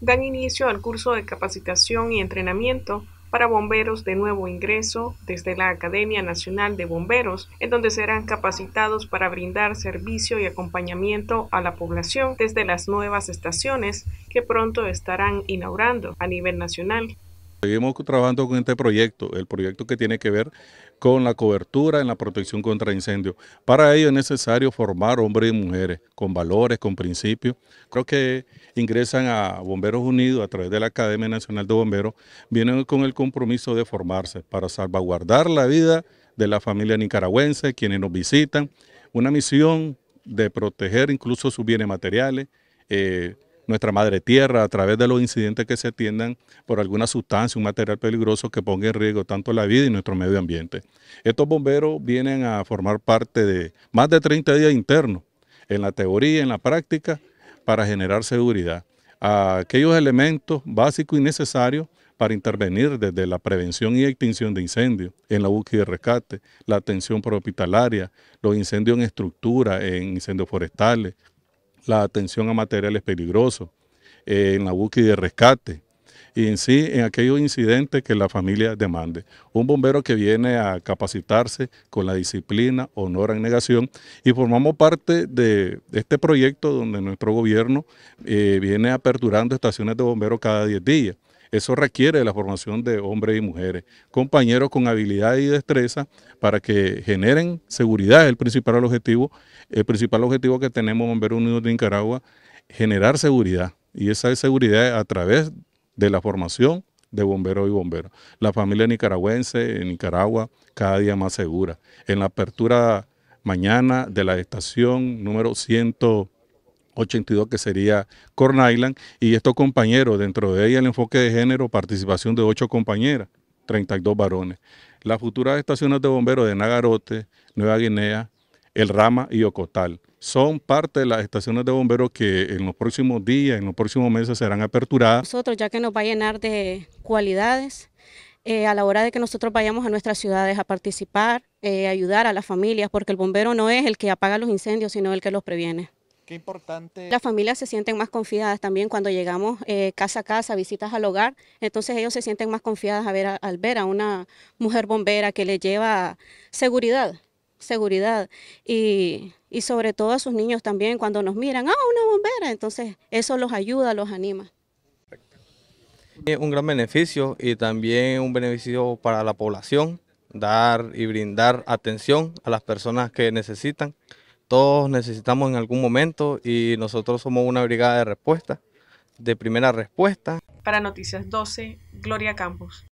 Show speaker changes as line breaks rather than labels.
dan inicio al curso de capacitación y entrenamiento para bomberos de nuevo ingreso desde la Academia Nacional de Bomberos, en donde serán capacitados para brindar servicio y acompañamiento a la población desde las nuevas estaciones que pronto estarán inaugurando a nivel nacional.
Seguimos trabajando con este proyecto, el proyecto que tiene que ver con la cobertura en la protección contra incendios. Para ello es necesario formar hombres y mujeres con valores, con principios. Creo que ingresan a Bomberos Unidos a través de la Academia Nacional de Bomberos, vienen con el compromiso de formarse para salvaguardar la vida de la familia nicaragüense, quienes nos visitan, una misión de proteger incluso sus bienes materiales, eh, nuestra madre tierra a través de los incidentes que se atiendan por alguna sustancia, un material peligroso que ponga en riesgo tanto la vida y nuestro medio ambiente. Estos bomberos vienen a formar parte de más de 30 días internos en la teoría, en la práctica, para generar seguridad. Aquellos elementos básicos y necesarios para intervenir desde la prevención y extinción de incendios, en la búsqueda y rescate, la atención hospitalaria, los incendios en estructura, en incendios forestales, la atención a materiales peligrosos, eh, en la búsqueda y rescate, y en sí en aquellos incidentes que la familia demande. Un bombero que viene a capacitarse con la disciplina, honor en negación, y formamos parte de, este proyecto donde nuestro gobierno eh, viene aperturando estaciones de bomberos cada 10 días. Eso requiere la formación de hombres y mujeres, compañeros con habilidad y destreza para que generen seguridad, es el principal objetivo, el principal objetivo que tenemos Bomberos Unidos de Nicaragua, generar seguridad. Y esa seguridad a través de la formación de bomberos y bomberos. La familia nicaragüense en Nicaragua cada día más segura. En la apertura mañana de la estación número 100 82 que sería Corn Island y estos compañeros, dentro de ella el enfoque de género, participación de 8 compañeras, 32 varones. Las futuras estaciones de bomberos de Nagarote, Nueva Guinea, El Rama y Ocotal son parte de las estaciones de bomberos que en los próximos días, en los próximos meses serán aperturadas.
Nosotros ya que nos va a llenar de cualidades, eh, a la hora de que nosotros vayamos a nuestras ciudades a participar, eh, ayudar a las familias, porque el bombero no es el que apaga los incendios, sino el que los previene.
Qué importante.
Las familias se sienten más confiadas también cuando llegamos eh, casa a casa, visitas al hogar, entonces ellos se sienten más confiadas a ver, al ver a una mujer bombera que les lleva seguridad, seguridad y, y sobre todo a sus niños también cuando nos miran, ah, una bombera, entonces eso los ayuda, los anima.
Un gran beneficio y también un beneficio para la población, dar y brindar atención a las personas que necesitan. Todos necesitamos en algún momento y nosotros somos una brigada de respuesta, de primera respuesta.
Para Noticias 12, Gloria Campos.